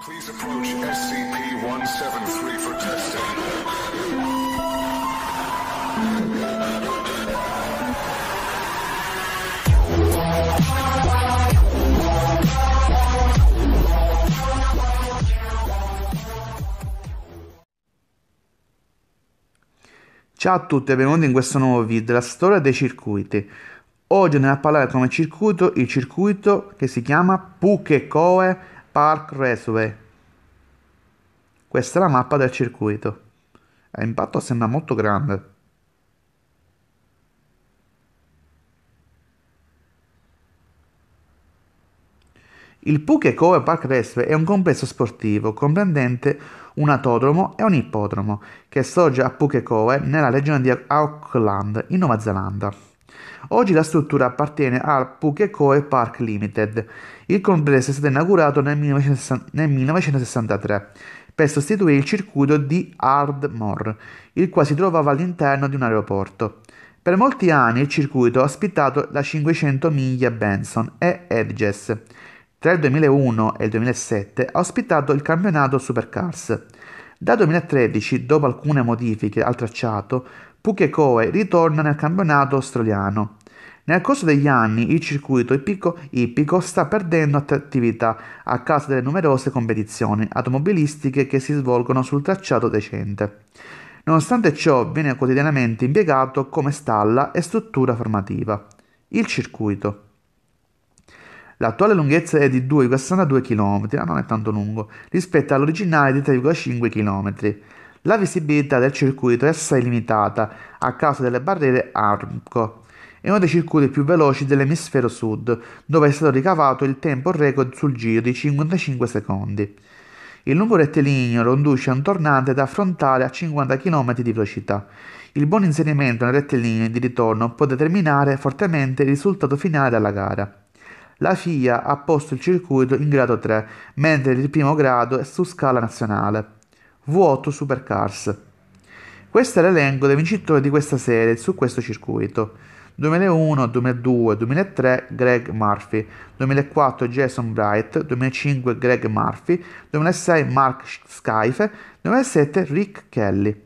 Please approach SCP-173 for testing. Ciao a tutti e benvenuti in questo nuovo video, la storia dei circuiti. Oggi andiamo a parlare come circuito il circuito che si chiama Pukekoe Park Raceway. Questa è la mappa del circuito. L'impatto sembra molto grande. Il Pukekoe Park Raceway è un complesso sportivo comprendente un autodromo e un ippodromo che sorge a Pukekoe nella regione di Auckland, in Nuova Zelanda. Oggi la struttura appartiene al Pukekoe Park Limited. Il complesso è stato inaugurato nel 1963 per sostituire il circuito di Ardmore, il quale si trovava all'interno di un aeroporto. Per molti anni il circuito ha ospitato la 500 miglia Benson e Edges. Tra il 2001 e il 2007 ha ospitato il campionato Supercars. Dal 2013, dopo alcune modifiche al tracciato, Pukekoe ritorna nel campionato australiano. Nel corso degli anni il circuito ippico sta perdendo attrattività a causa delle numerose competizioni automobilistiche che si svolgono sul tracciato decente. Nonostante ciò viene quotidianamente impiegato come stalla e struttura formativa. Il circuito. L'attuale lunghezza è di 2,62 km, ma non è tanto lungo, rispetto all'originale di 3,5 km. La visibilità del circuito è assai limitata a causa delle barriere Armco. È uno dei circuiti più veloci dell'emisfero sud, dove è stato ricavato il tempo record sul giro di 55 secondi. Il lungo rettilineo conduce a un tornante da affrontare a 50 km di velocità. Il buon inserimento nel rettilineo di ritorno può determinare fortemente il risultato finale della gara. La FIA ha posto il circuito in grado 3, mentre il primo grado è su scala nazionale. V8 Supercars. Questo è l'elenco dei vincitori di questa serie su questo circuito. 2001, 2002, 2003 Greg Murphy, 2004 Jason Bright, 2005 Greg Murphy, 2006 Mark Scheife, 2007 Rick Kelly.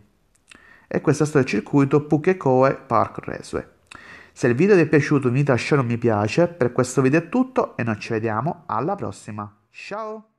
E questo è stato il circuito Pukekoe Park Raceway. Se il video ti è piaciuto invito a lasciare un mi piace, per questo video è tutto e noi ci vediamo alla prossima. Ciao!